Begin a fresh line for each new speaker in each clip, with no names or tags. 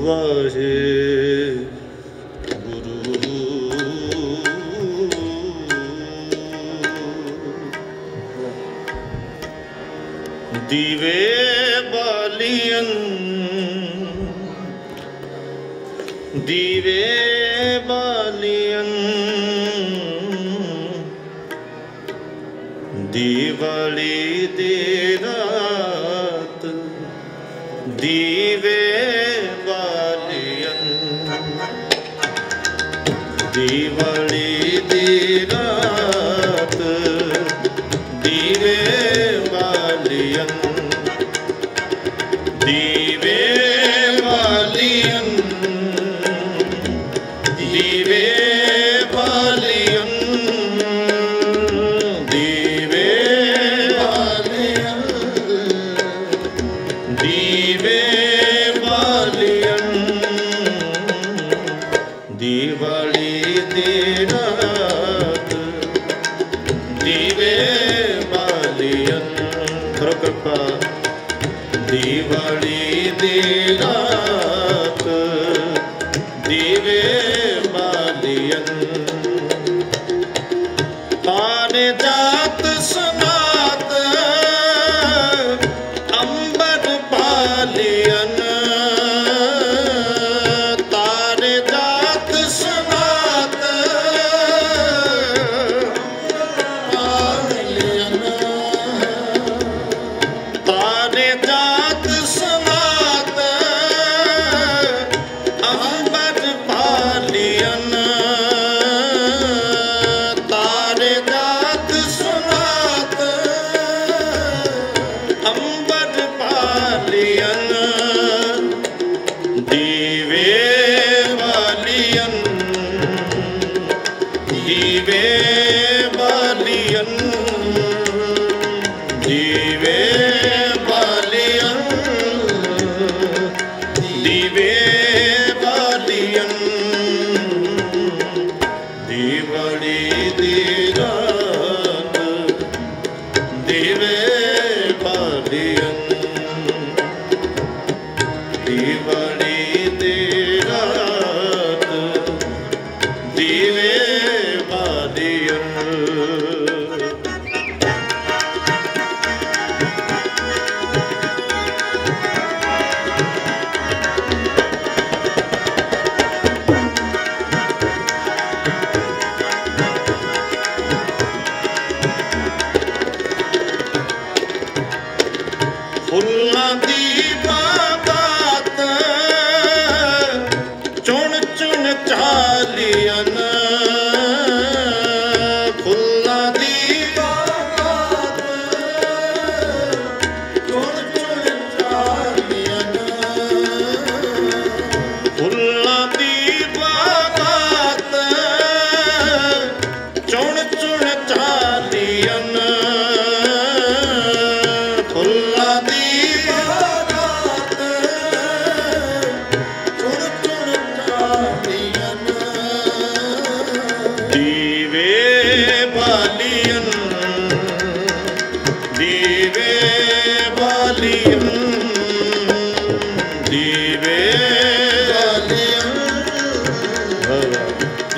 ਵਾਹੇ ਗੁਰੂ। ਦੀਵੇ ਦੀਵੇ ಶಿವಳಿದಿರ Hare Rama गणिति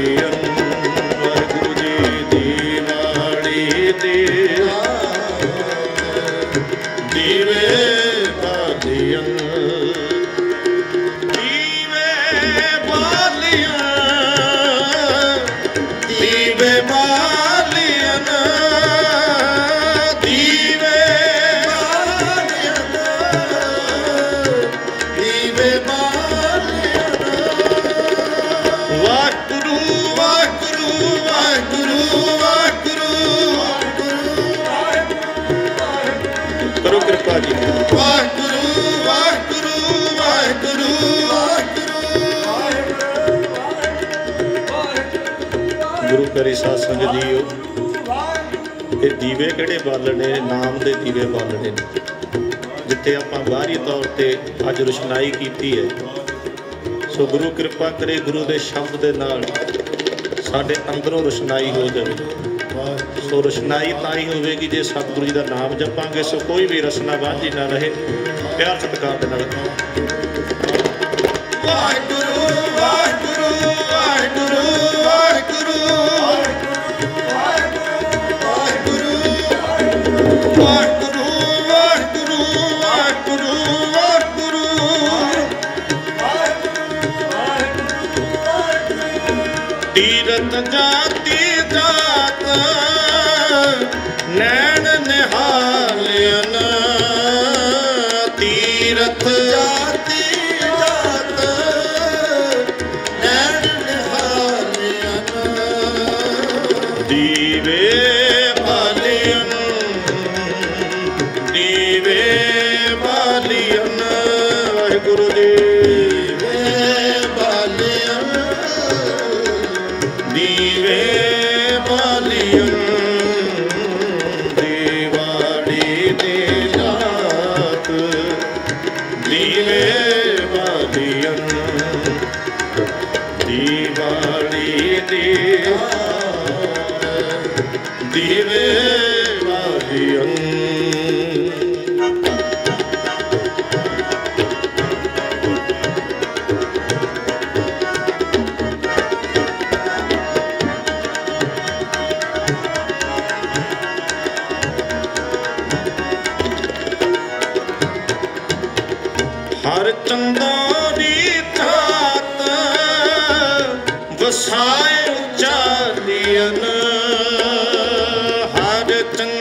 Yeah. ਪਿਆਰੀ ਸਾਧ ਸੰਗਤ ਜੀਓ ਇਹ ਦੀਵੇ ਕਿਹੜੇ ਬਾਲਣੇ ਨਾਮ ਦੇ ਦੀਵੇ ਬਾਲਣੇ ਨੇ। ਜਿੱਥੇ ਆਪਾਂ ਬਾਹਰੀ ਤੌਰ ਤੇ ਅੱਜ ਰੁਸ਼ਨਾਈ ਕੀਤੀ ਹੈ। ਸੋ ਗੁਰੂ ਕਿਰਪਾ ਕਰੇ ਗੁਰੂ ਦੇ ਸ਼ਬਦ ਦੇ ਨਾਲ ਸਾਡੇ ਅੰਦਰੋਂ ਰੁਸ਼ਨਾਈ ਹੋ ਜਾਵੇ। ਸੋ ਰੁਸ਼ਨਾਈ ਤਾਂ ਹੀ ਹੋਵੇਗੀ ਜੇ ਸਤਿਗੁਰੂ ਜੀ ਦਾ ਨਾਮ ਜਪਾਂਗੇ। ਸੋ ਕੋਈ ਵੀ ਰਸਨਾ ਵਾਂਝੀ ਨਾ ਰਹੇ। ਪਿਆਰ ਸਤਿਕਾਰ ਦੇ ਨਾਲ। ਵਾਹਿਗੁਰੂ ਤੀਰਤ ਜਾਤੀ ਜਾਤ ਨੈਣ
Guru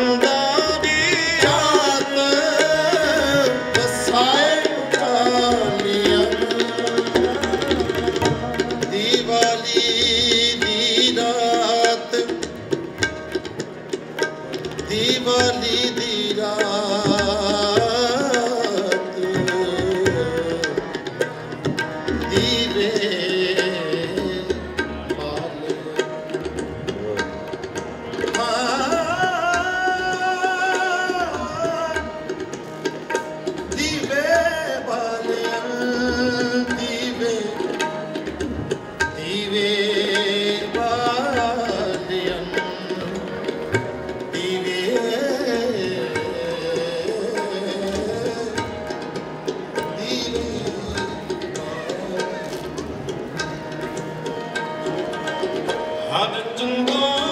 and Oh.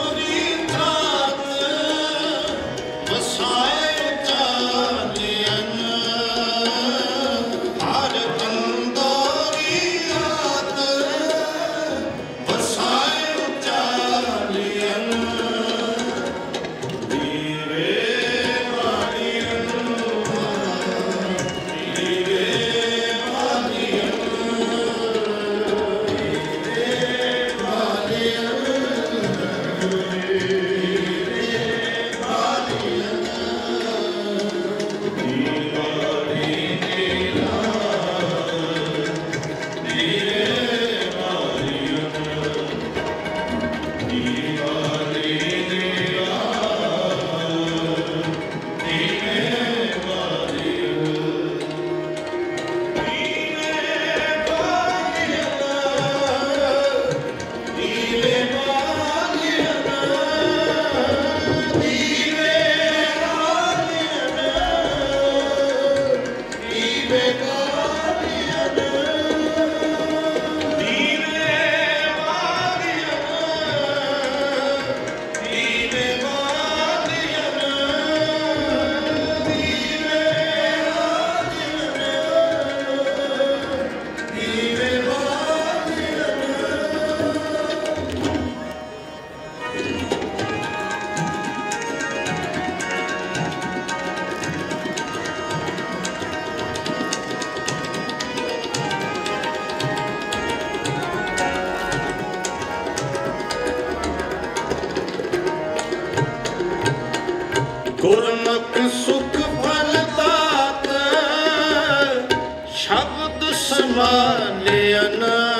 ਸ਼ਬਦ
ਸਮਾਲਿਆ ਨਾ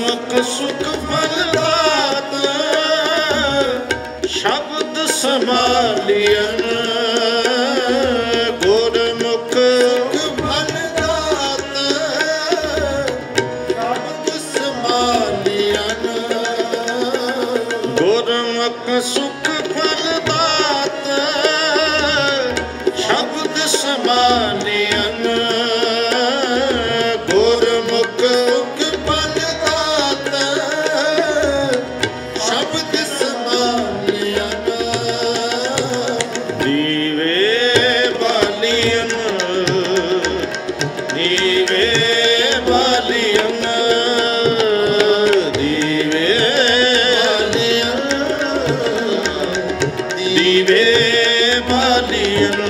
ਗੁਰਮੁਖ ਸੁਖ ਫਲਦਾਤ ਸ਼ਬਦ ਸਮਾਲਿਆ ਗੁਰਮੁਖ ਸੁਖ ਫਲਦਾਤ ਸ਼ਬਦ
ਸਮਾਲਿਆ Hallelujah.